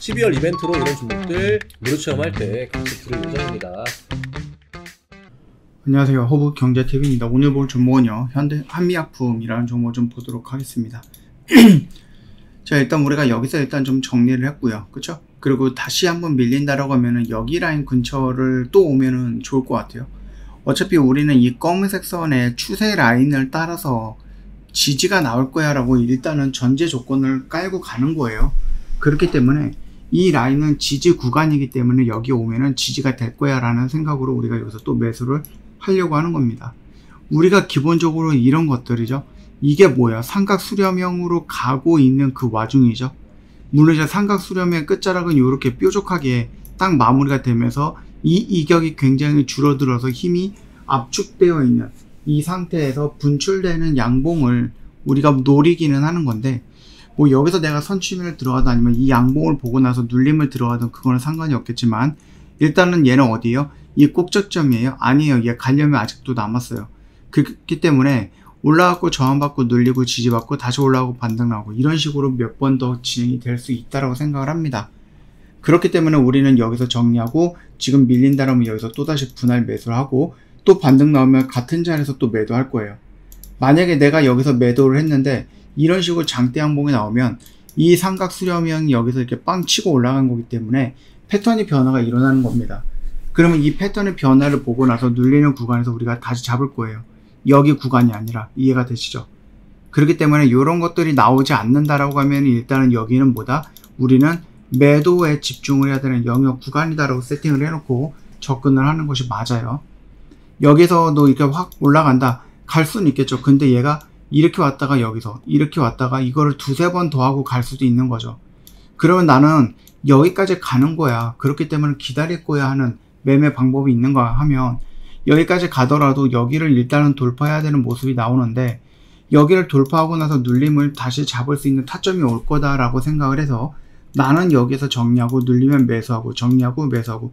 12월 이벤트로 이런 종목들 무료 체험할 때 같이 들을 예정입니다. 안녕하세요. 허브 경제TV입니다. 오늘 볼 종목은요. 현대 한미약품이라는 종목 좀 보도록 하겠습니다. 자, 일단 우리가 여기서 일단 좀 정리를 했고요. 그쵸? 그리고 다시 한번 밀린다라고 하면은 여기 라인 근처를 또 오면은 좋을 것 같아요. 어차피 우리는 이 검은색 선의 추세 라인을 따라서 지지가 나올 거야 라고 일단은 전제 조건을 깔고 가는 거예요. 그렇기 때문에 이 라인은 지지 구간이기 때문에 여기 오면은 지지가 될 거야 라는 생각으로 우리가 여기서 또 매수를 하려고 하는 겁니다. 우리가 기본적으로 이런 것들이죠. 이게 뭐야? 삼각 수렴형으로 가고 있는 그 와중이죠. 물론 이제 삼각 수렴의 끝자락은 이렇게 뾰족하게 딱 마무리가 되면서 이 이격이 굉장히 줄어들어서 힘이 압축되어 있는 이 상태에서 분출되는 양봉을 우리가 노리기는 하는 건데 뭐 여기서 내가 선취민을 들어가다 아니면 이 양봉을 보고 나서 눌림을 들어가든 그거는 상관이 없겠지만 일단은 얘는 어디에요? 이 꼭적점이에요? 아니에요. 얘 가려면 아직도 남았어요. 그렇기 때문에 올라가고 저항받고 눌리고 지지받고 다시 올라가고 반등 나오고 이런 식으로 몇 번 더 진행이 될 수 있다고 생각을 합니다. 그렇기 때문에 우리는 여기서 정리하고 지금 밀린다라면 여기서 또다시 분할 매수를 하고 또 반등 나오면 같은 자리에서 또 매도할 거예요. 만약에 내가 여기서 매도를 했는데 이런 식으로 장대 항봉이 나오면 이 삼각 수렴형이 여기서 이렇게 빵 치고 올라간 거기 때문에 패턴이 변화가 일어나는 겁니다. 그러면 이 패턴의 변화를 보고 나서 눌리는 구간에서 우리가 다시 잡을 거예요. 여기 구간이 아니라 이해가 되시죠? 그렇기 때문에 이런 것들이 나오지 않는다라고 하면 일단은 여기는 뭐다? 우리는 매도에 집중을 해야 되는 영역 구간이다라고 세팅을 해놓고 접근을 하는 것이 맞아요. 여기서도 이렇게 확 올라간다. 갈 수는 있겠죠. 근데 얘가 이렇게 왔다가 여기서 이렇게 왔다가 이거를 두세 번 더 하고 갈 수도 있는 거죠. 그러면 나는 여기까지 가는 거야. 그렇기 때문에 기다릴 거야 하는 매매 방법이 있는가 하면 여기까지 가더라도 여기를 일단은 돌파해야 되는 모습이 나오는데 여기를 돌파하고 나서 눌림을 다시 잡을 수 있는 타점이 올 거다라고 생각을 해서 나는 여기서 정리하고 눌리면 매수하고 정리하고 매수하고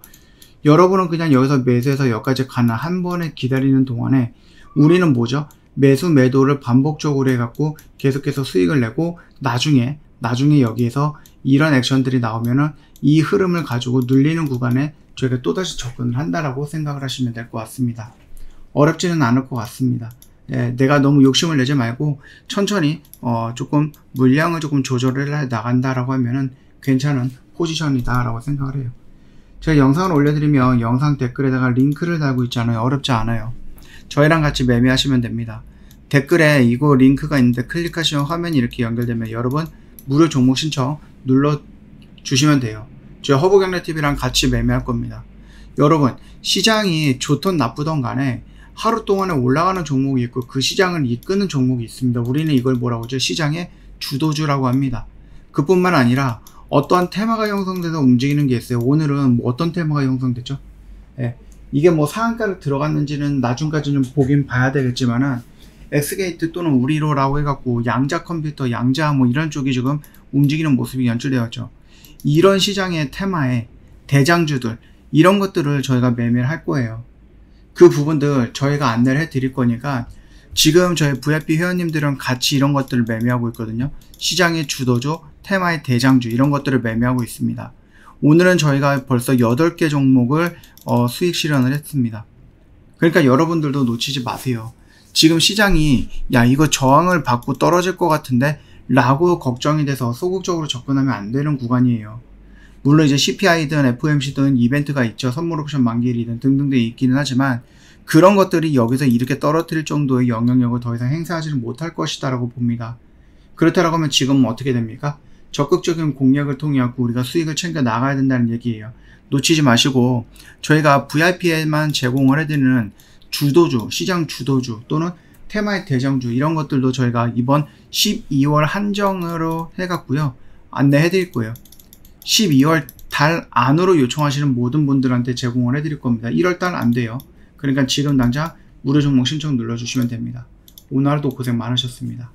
여러분은 그냥 여기서 매수해서 여기까지 가는 한 번에 기다리는 동안에 우리는 뭐죠? 매수 매도를 반복적으로 해갖고 계속해서 수익을 내고 나중에 나중에 여기에서 이런 액션들이 나오면은 이 흐름을 가지고 눌리는 구간에 저희가 또다시 접근을 한다라고 생각을 하시면 될 것 같습니다. 어렵지는 않을 것 같습니다. 네, 내가 너무 욕심을 내지 말고 천천히 어, 조금 물량을 조금 조절을 해 나간다라고 하면은 괜찮은 포지션이다라고 생각을 해요. 제가 영상을 올려드리면 영상 댓글에다가 링크를 달고 있잖아요. 어렵지 않아요. 저희랑 같이 매매하시면 됩니다. 댓글에 이거 링크가 있는데 클릭하시면 화면이 이렇게 연결되면 여러분 무료 종목 신청 눌러 주시면 돼요. 저희 허브경례TV랑 같이 매매할 겁니다. 여러분 시장이 좋든 나쁘든 간에 하루 동안에 올라가는 종목이 있고 그 시장을 이끄는 종목이 있습니다. 우리는 이걸 뭐라고 하죠? 시장의 주도주라고 합니다. 그뿐만 아니라 어떠한 테마가 형성돼서 움직이는 게 있어요. 오늘은 뭐 어떤 테마가 형성됐죠? 예. 이게 뭐 상한가를 들어갔는지는 나중까지는 보긴 봐야 되겠지만은 엑스게이트 또는 우리로라고 해갖고 양자 컴퓨터, 양자 뭐 이런 쪽이 지금 움직이는 모습이 연출되었죠. 이런 시장의 테마에 대장주들 이런 것들을 저희가 매매를 할 거예요. 그 부분들 저희가 안내를 해 드릴 거니까 지금 저희 VIP 회원님들은 같이 이런 것들을 매매하고 있거든요. 시장의 주도주, 테마의 대장주 이런 것들을 매매하고 있습니다. 오늘은 저희가 벌써 8개 종목을 어, 수익 실현을 했습니다. 그러니까 여러분들도 놓치지 마세요. 지금 시장이 야 이거 저항을 받고 떨어질 것 같은데 라고 걱정이 돼서 소극적으로 접근하면 안 되는 구간이에요. 물론 이제 CPI든 FOMC든 이벤트가 있죠. 선물 옵션 만기일이든 등등등 있기는 하지만 그런 것들이 여기서 이렇게 떨어뜨릴 정도의 영향력을 더 이상 행사하지는 못할 것이다라고 봅니다. 그렇다고 하면 지금 어떻게 됩니까? 적극적인 공략을 통해 우리가 수익을 챙겨 나가야 된다는 얘기예요. 놓치지 마시고 저희가 VIP에만 제공을 해드리는 주도주, 시장 주도주 또는 테마의 대장주 이런 것들도 저희가 이번 12월 한정으로 해갖고요. 안내해 드릴 거예요. 12월 달 안으로 요청하시는 모든 분들한테 제공을 해드릴 겁니다. 1월 달 안 돼요. 그러니까 지금 당장 무료 종목 신청 눌러주시면 됩니다. 오늘 하루도 고생 많으셨습니다.